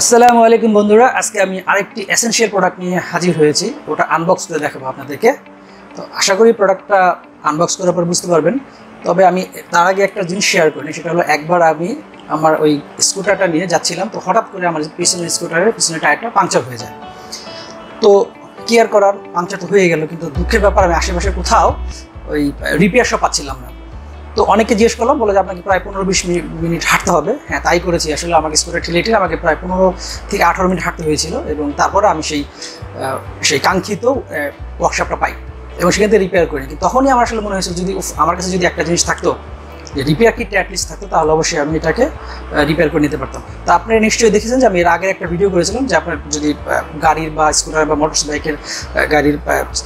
আসসালামু আলাইকুম বন্ধুরা, আজকে আমি আরেকটি এসেনশিয়াল প্রোডাক্ট নিয়ে হাজির হয়েছি, ওটা আনবক্স করে দেখাবো আপনাদেরকে। তো আশা করি প্রোডাক্টটা আনবক্স করার পর বুঝতে পারবেন। তবে আমি তার আগে একটা জিনিস শেয়ার করি সেটা হলো একবার আমি আমার ওই স্কুটারটা নিয়ে যাচ্ছিলাম, তো হঠাৎ করে আমার পিছনের স্কুটারের পিছনের টায়ারটা পাংচার হয়ে যায়। তো কি আর করার? পাংচার তো হয়ে গেল, কিন্তু দুঃখের ব্যাপার, আমি আশেপাশে কোথাও ওই রিপেয়ার শপ পাচ্ছিলাম না। তো অনেকে জিজ্ঞেস করলাম বলে যে আপনাকে প্রায় পনেরো বিশ মিনিট হাঁটতে হবে। হ্যাঁ তাই করেছি। আসলে আমাকে স্কুলের ঠেলে আমাকে প্রায় পনেরো থেকে আঠারো মিনিট হাঁটতে হয়েছিল এবং তারপরে আমি সেই সেই কাঙ্ক্ষিত ওয়ার্কশপটা পাই এবং সেখান থেকে রিপেয়ার করি তখনই আমার আসলে মনে হয়েছিল, যদি আমার কাছে যদি একটা জিনিস থাকতো রিপেয়ার কিটটা অ্যাটলিস্ট থাকতো তাহলে অবশ্যই আমি এটাকে রিপেয়ার করে নিতে পারতাম। তো আপনি নিশ্চয়ই দেখেছেন যে আমি এর আগের একটা ভিডিও করেছিলাম যে আপনার যদি গাড়ির বা স্কুটার বা মোটর বাইকের গাড়ির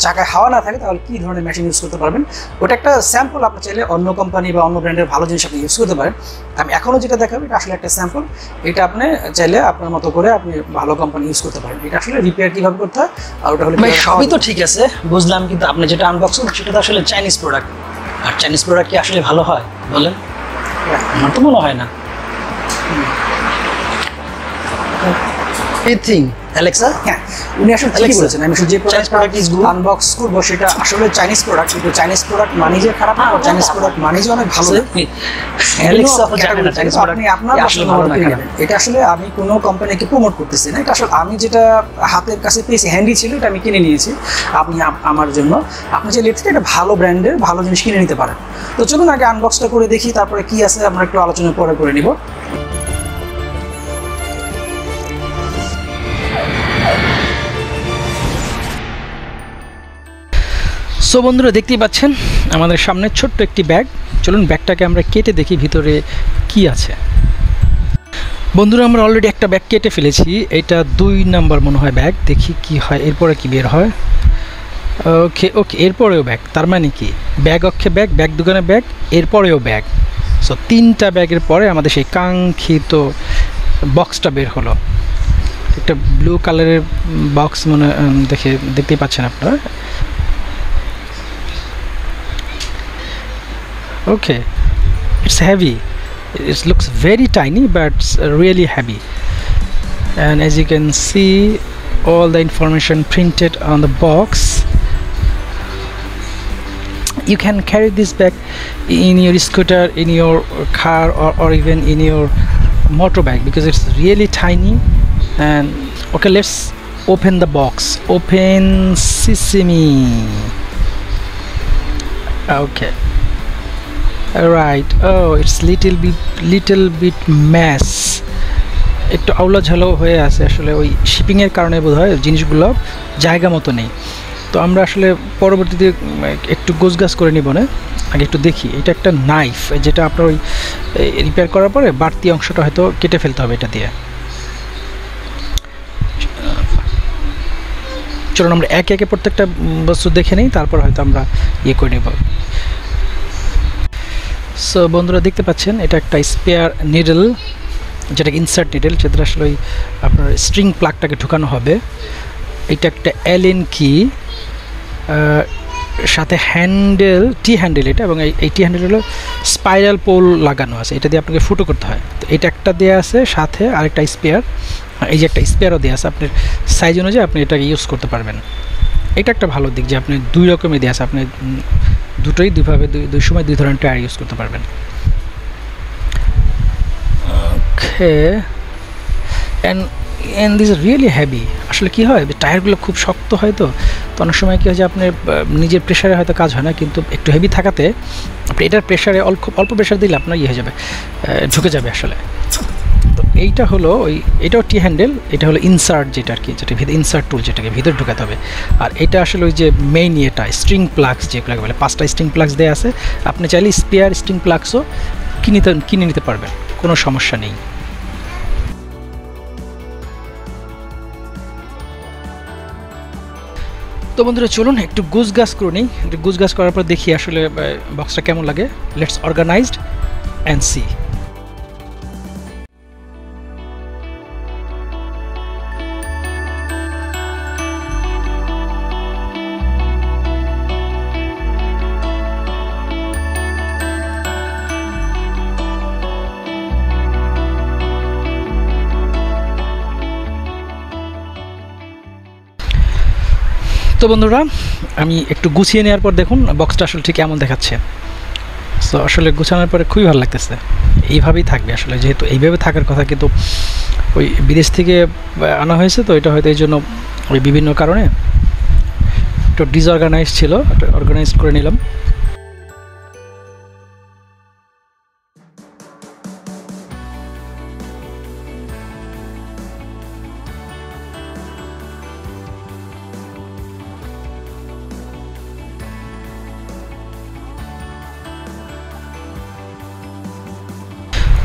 চাকায় হাওয়া না থাকে তাহলে কী ধরনের মেশিন ইউজ করতে পারবেন? ওটা একটা স্যাম্পল আপনি চাইলে অন্য কোম্পানি বা অন্য ব্র্যান্ডের ভালো জিনিস আপনি ইউজ করতে পারেন। আমি এখনও যেটা দেখাবো এটা আসলে একটা স্যাম্পল এটা আপনি চাইলে আপনার মতো করে আপনি ভালো কোম্পানি ইউজ করতে পারেন। এটা আসলে রিপেয়ার কীভাবে করতে হয় আর ওটা হলে সবই তো ঠিক আছে বুঝলাম কিন্তু আপনি যেটা আনবক্স সেটা তো আসলে চাইনিজ প্রোডাক্ট আর চাইনিজ প্রোডাক্ট কি আসলে ভালো হয়? বলেন। আমার তো মনে হয় না। এথিং অ্যালেক্সা হ্যাঁ উনি আসলে ঠিকই বলেছেন আমি যে good. আনবক্স করব সেটা আসলে চাইনিজ প্রোডাক্ট কিন্তু চাইনিজ প্রোডাক্ট মানি যে খারাপ না চাইনিজ প্রোডাক্ট মানি যে অনেক ভালো অ্যালেক্সা থাকে। আপনি আপনার আসলে ভালো। এটা আসলে আমি কোনো কোম্পানিকে প্রমোট করতেছি না এটা আসলে আমি যেটা হাতের কাছে পেয়েছি হ্যান্ডি ছিল এটা আমি কিনে নিয়েছি আপনি আমার জন্য আপনি যে থেকে একটা ভালো ব্র্যান্ডের ভালো জিনিস কিনে নিতে পারেন তো চলুন আগে আনবক্সটা করে দেখি তারপরে কি আছে আমরা একটু আলোচনা পরে করে নিব সো বন্ধুরা, দেখতেই পাচ্ছেন, আমাদের সামনে ছোট্ট একটি ব্যাগ। চলুন, ব্যাগটাকে আমরা কেটে দেখি ভিতরে কি আছে। বন্ধুরা, আমরা অলরেডি একটা ব্যাগ কেটে ফেলেছি। এটা দুই নাম্বার মনে হয় ব্যাগ। দেখি কি হয়, এরপরে কি বের হয়। ওকে ওকে এরপরেও ব্যাগ। তার মানে কি? ব্যাগ অক্ষে ব্যাগ ব্যাগ দোকানে ব্যাগ, এরপরেও ব্যাগ। সো তিনটা ব্যাগের পরে আমাদের সেই কাঙ্ক্ষিত বক্সটা বের হলো। একটা ব্লু কালারের বক্স মনে দেখে, দেখতেই পাচ্ছেন আপনারা। Okay. It's heavy. It looks very tiny but it's uh, really heavy. And as you can see all the information printed on the box. You can carry this bag in your scooter in your car or, or even in your motorbike because it's really tiny. And okay let's open the box. Open sesame. Okay right. Oh it's little bit little bit mess. একটু আউলা ঝালো হয়ে আছে আসলে ওই শিপিংয়ের কারণে বোধ হয় জিনিসগুলো জায়গা মতো নেই। তো আমরা আসলে পরবর্তীতে একটু গোছগাছ করে নিব না? আগে একটু দেখি। এটা একটা নাইফ যেটা আপনার ওই রিপেয়ার করার পরে বাড়তি অংশটা হয়তো কেটে ফেলতে হবে এটা দিয়ে। চলুন আমরা একে একে প্রত্যেকটা বস্তু দেখে নিই, তারপর হয়তো আমরা ইয়ে করে নেব। সো বন্ধুরা দেখতে পাচ্ছেন, এটা একটা স্পেয়ার নিডল যেটা ইনসার্ট নিডল যেটা আসলে ওই আপনার স্ট্রিং প্লাগটাকে ঢুকানো হবে। এটা একটা এলএন কি সাথে হ্যান্ডেল টি হ্যান্ডেল এটা, এবং এই টি হ্যান্ডেল হলো স্পাইরাল পোল লাগানো আছে, এটা দিয়ে আপনাকে ফুটো করতে হয়। তো এটা একটা দেওয়া আছে, সাথে আরেকটা স্পেয়ার এই যে একটা স্পেয়ারও দেওয়া আছে, আপনার সাইজ অনুযায়ী আপনি এটাকে ইউজ করতে পারবেন। এটা একটা ভালো দিক যে আপনি দুই রকমের দেওয়া আছে, আপনি দুটোই দুইভাবে দুই দুই সময় দুই ধরনের টায়ার ইউজ করতে পারবেন। Okay and and this really heavy আসলে কি হয়? টায়ারগুলো খুব শক্ত হয় তো। তো অনেক সময় কী হয় যে আপনার নিজের প্রেশারে হয়তো কাজ হয় না, কিন্তু একটু হেভি থাকাতে আপনি এটার প্রেশারে অল্প অল্প প্রেশার দিলে আপনার ইয়ে হয়ে যাবে ঢুকে যাবে আসলে। এইটা হলো ওই, এটাও টি হ্যান্ডেল এটা হলো ইনসার্ট যেটা আর কি, যেটা ভিতরে ইনসার্ট টুল যেটাকে ভিতরে ঢুকাতে হবে। আর এটা আসলে ওই যে মেইন ইয়েটা স্ট্রিং প্লাগস যেগুলোকে বলে, পাঁচটা স্ট্রিং প্লাগস দেওয়া আছে। আপনি চাইলে স্পেয়ার স্ট্রিং প্লাগসও কিনে কিনে নিতে পারবেন, কোনো সমস্যা নেই। তো বন্ধুরা, চলুন একটু গুজ গাছ করে নিই। একটু গুজ গাছ করার পর দেখি আসলে বক্সটা কেমন লাগে। লেটস অর্গানাইজড অ্যান্ড সি তো বন্ধুরা, আমি একটু গুছিয়ে নেওয়ার পর দেখুন বক্সটা আসলে ঠিক এমন দেখাচ্ছে। সো আসলে গুছানোর পরে খুবই ভালো লাগতেছে। এইভাবেই থাকবে আসলে, যেহেতু এইভাবে থাকার কথা কিন্তু ওই বিদেশ থেকে আনা হয়েছে তো, এটা হয়তো এই জন্য ওই বিভিন্ন কারণে। একটু ডিসঅর্গানাইজ ছিল অর্গানাইজ করে নিলাম।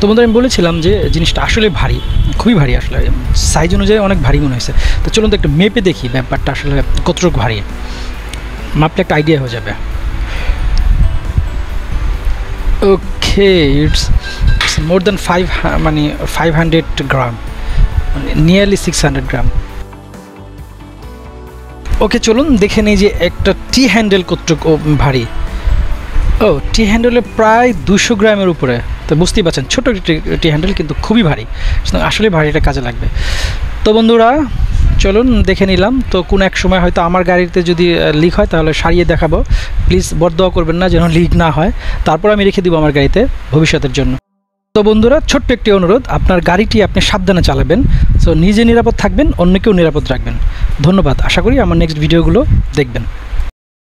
তো বন্ধুরা আমি বলেছিলাম যে জিনিসটা আসলে ভারী, খুবই ভারী আসলে সাইজ অনুযায়ী অনেক ভারী মনে হয়েছে। তো চলুন তো একটু মেপে দেখি ব্যাপারটা আসলে কতটুকু ভারী। মাপলে একটা আইডিয়া হয়ে যাবে। Okay it's more than five মানে ফাইভ হান্ড্রেড গ্রাম মানে nearly six hundred gram okay চলুন দেখে নেই যে একটা টি হ্যান্ডেল কতটুকু ভারী। ও টি হ্যান্ডেলে প্রায় দুশো গ্রামের উপরে। তো বুঝতেই পারছেন, ছোটো একটি হ্যান্ডেল কিন্তু খুবই ভারী। আসলে ভারীটা কাজে লাগবে। তো বন্ধুরা, চলুন দেখে নিলাম। তো কোনো এক সময় হয়তো আমার গাড়িতে যদি লিক হয় তাহলে সারিয়ে দেখাবো। প্লিজ বরদোয়া করবেন না যেন লিক না হয়। তারপর আমি রেখে দিব আমার গাড়িতে ভবিষ্যতের জন্য। তো বন্ধুরা, ছোট্ট একটি অনুরোধ, আপনার গাড়িটি আপনি সাবধানে চালাবেন। সো নিজে নিরাপদ থাকবেন অন্যকেও নিরাপদ রাখবেন। ধন্যবাদ। আশা করি আমার নেক্সট ভিডিওগুলো দেখবেন।